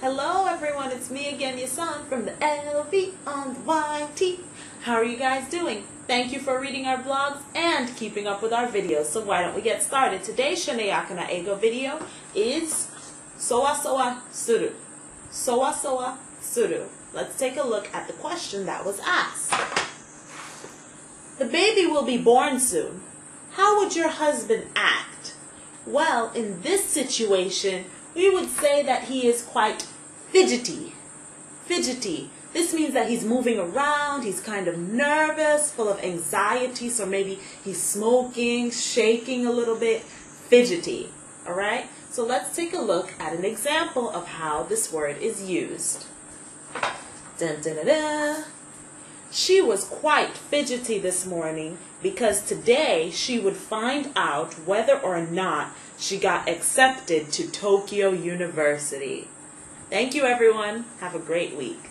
Hello everyone, it's me again, son from the LV on the YT. How are you guys doing? Thank you for reading our blogs and keeping up with our videos. So why don't we get started? Today's Shanayaka na Ego video is Sowa Sowa Suru. Sowa Sowa Suru. Let's take a look at the question that was asked. The baby will be born soon. How would your husband act? Well, in this situation, we would say that he is quite fidgety. Fidgety. This means that he's moving around, he's kind of nervous, full of anxiety, so maybe he's smoking, shaking a little bit, fidgety. All right? So let's take a look at an example of how this word is used. Dun, dun, dun. She was quite fidgety this morning because today she would find out whether or not she got accepted to Tokyo University. Thank you, everyone. Have a great week.